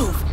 Move!